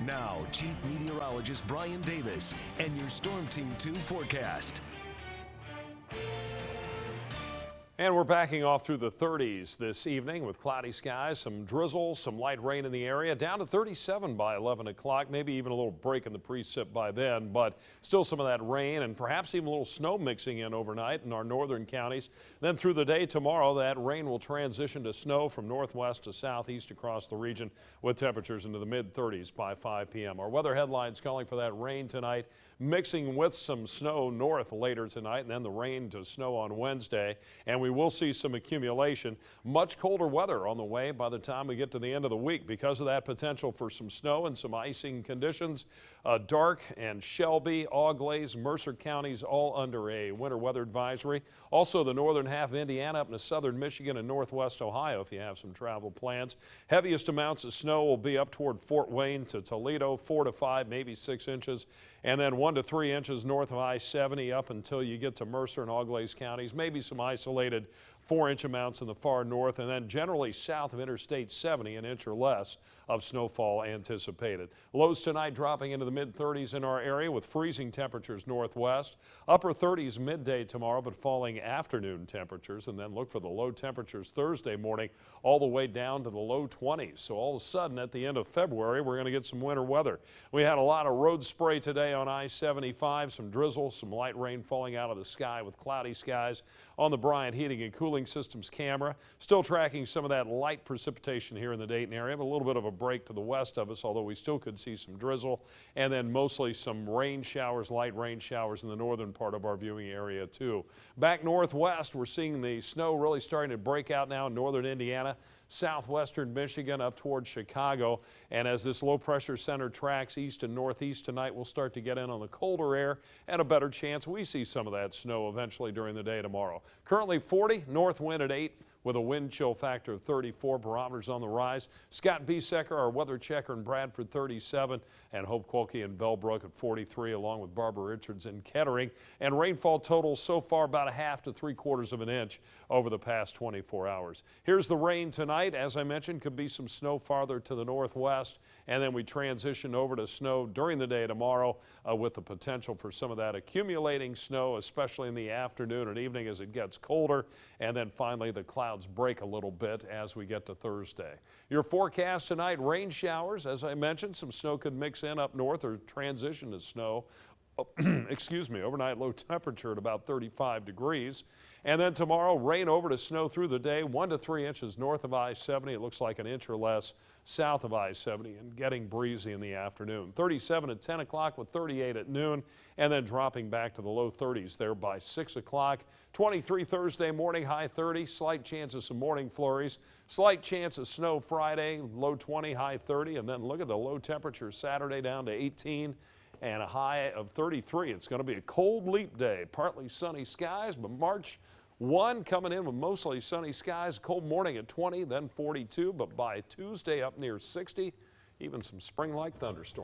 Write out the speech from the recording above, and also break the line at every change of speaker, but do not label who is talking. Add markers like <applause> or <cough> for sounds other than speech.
Now, Chief Meteorologist Brian Davis and your Storm Team 2 forecast.
And we're backing off through the 30s this evening with cloudy skies, some drizzle, some light rain in the area, down to 37 by 11 o'clock, maybe even a little break in the precip by then, but still some of that rain and perhaps even a little snow mixing in overnight in our northern counties. Then through the day tomorrow, that rain will transition to snow from northwest to southeast across the region with temperatures into the mid 30s by 5 p.m. Our weather headlines calling for that rain tonight, mixing with some snow north later tonight, and then the rain to snow on Wednesday. And we will see some accumulation. Much colder weather on the way by the time we get to the end of the week because of that potential for some snow and some icing conditions. Uh, Darke and Shelby, Auglaize, Mercer counties all under a winter weather advisory. Also the northern half of Indiana up into southern Michigan and northwest Ohio if you have some travel plans. Heaviest amounts of snow will be up toward Fort Wayne to Toledo, four to five, maybe six inches, and then one to three inches north of I-70 up until you get to Mercer and Auglaize counties. Maybe some isolated created four inch amounts in the far north, and then generally south of Interstate 70, an inch or less of snowfall anticipated. Lows tonight dropping into the mid 30s in our area with freezing temperatures northwest. Upper 30s midday tomorrow, but falling afternoon temperatures, and then look for the low temperatures Thursday morning all the way down to the low 20s. So all of a sudden at the end of February, we're going to get some winter weather. We had a lot of road spray today on I-75, some drizzle, some light rain falling out of the sky with cloudy skies on the Bryant Heating and Cooling Cooling Systems camera. Still tracking some of that light precipitation here in the Dayton area, but a little bit of a break to the west of us, although we still could see some drizzle and then mostly some rain showers, light rain showers in the northern part of our viewing area too. Back northwest, we're seeing the snow really starting to break out now in northern Indiana southwestern Michigan up towards Chicago. And as this low pressure center tracks east and northeast tonight, we'll start to get in on the colder air and a better chance we see some of that snow eventually during the day tomorrow. Currently 40, north wind at 8 with a wind chill factor of 34. Barometers on the rise. Scott Biesecker, our weather checker in Bradford, 37, and Hope Quilke in Bellbrook at 43, along with Barbara Richards in Kettering. And rainfall totals so far about a half to three quarters of an inch over the past 24 hours. Here's the rain tonight. As I mentioned, could be some snow farther to the northwest, and then we transition over to snow during the day tomorrow uh, with the potential for some of that accumulating snow, especially in the afternoon and evening as it gets colder. And then finally, the clouds clouds break a little bit as we get to Thursday. Your forecast tonight, rain showers. As I mentioned, some snow could mix in up north or transition to snow. Oh, <clears throat> excuse me, overnight low temperature at about 35 degrees. And then tomorrow, rain over to snow through the day, one to three inches north of I-70. It looks like an inch or less south of I-70 and getting breezy in the afternoon. 37 at 10 o'clock with 38 at noon and then dropping back to the low 30s there by 6 o'clock. 23 Thursday morning, high 30, slight chance of some morning flurries, slight chance of snow Friday, low 20, high 30, and then look at the low temperature Saturday down to 18 and a high of 33. It's going to be a cold leap day, partly sunny skies, but March 1 coming in with mostly sunny skies, cold morning at 20, then 42, but by Tuesday up near 60, even some spring-like thunderstorms.